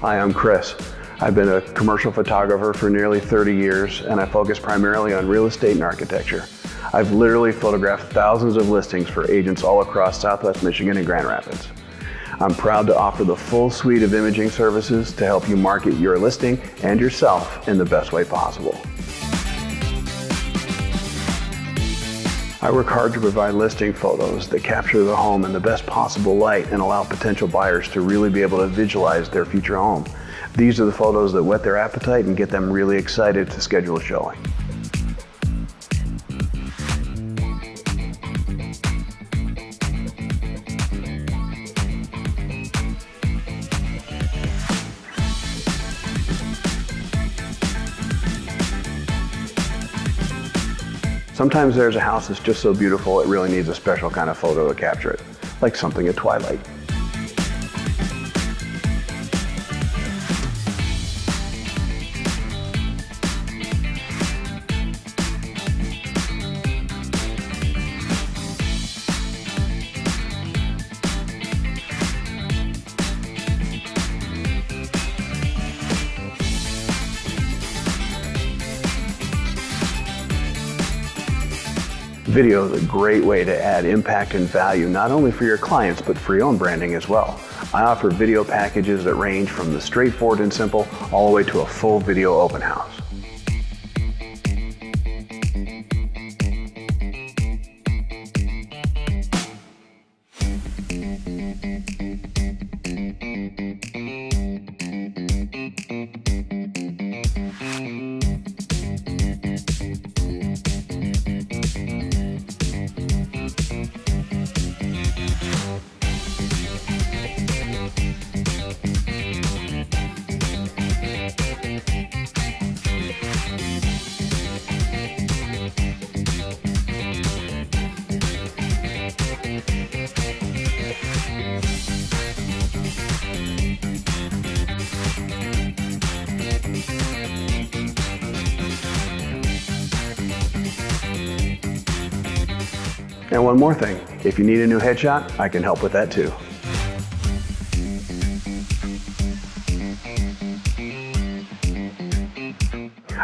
Hi, I'm Chris. I've been a commercial photographer for nearly 30 years and I focus primarily on real estate and architecture. I've literally photographed thousands of listings for agents all across Southwest Michigan and Grand Rapids. I'm proud to offer the full suite of imaging services to help you market your listing and yourself in the best way possible. I work hard to provide listing photos that capture the home in the best possible light and allow potential buyers to really be able to visualize their future home. These are the photos that whet their appetite and get them really excited to schedule a showing. Sometimes there's a house that's just so beautiful it really needs a special kind of photo to capture it, like something at twilight. Video is a great way to add impact and value, not only for your clients, but for your own branding as well. I offer video packages that range from the straightforward and simple all the way to a full video open house. And one more thing, if you need a new headshot, I can help with that too.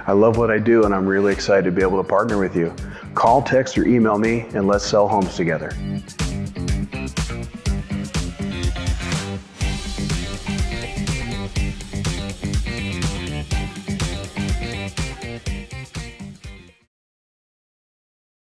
I love what I do and I'm really excited to be able to partner with you. Call, text, or email me and let's sell homes together.